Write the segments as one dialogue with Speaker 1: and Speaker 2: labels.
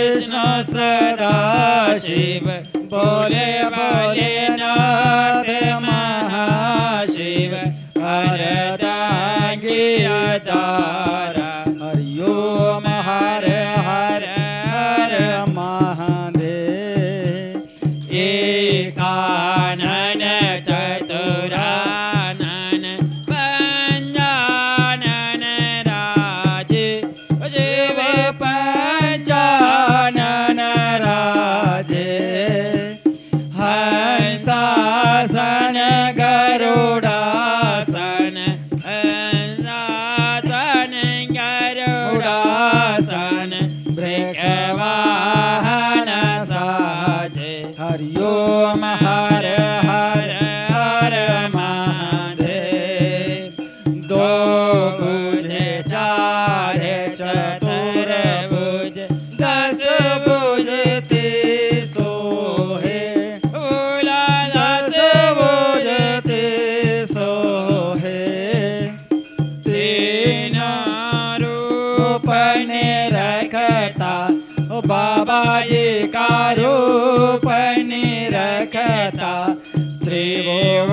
Speaker 1: कृष्ण सदा शिव भोरे वरे नाथ महाशिव हरदा गियतारा
Speaker 2: मरियो
Speaker 1: बाबापणि रकता त्रिदेव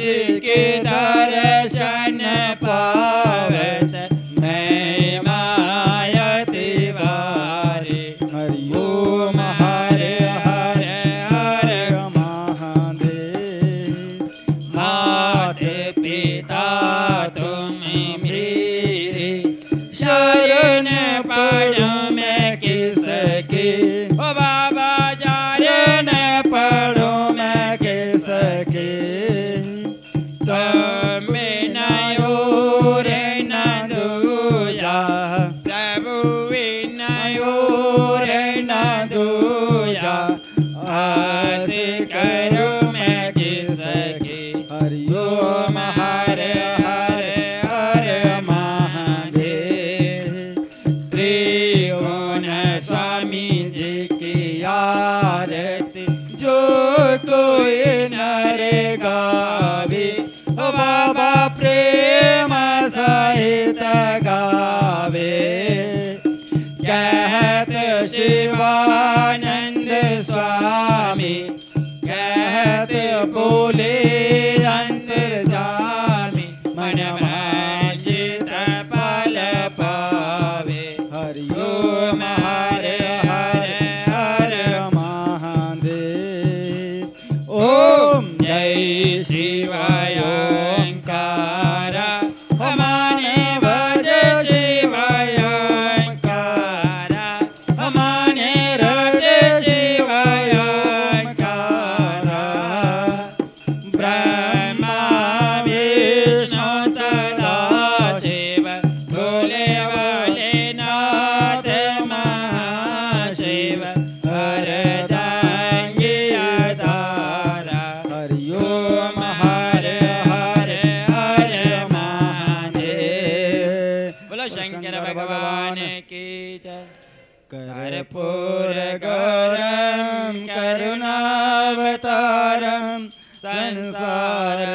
Speaker 1: etiqueta. ಗೋಪಿನಾಥ बोले शंकर भगवान की जय। कर्पूर गौरम करुणावतारम संसार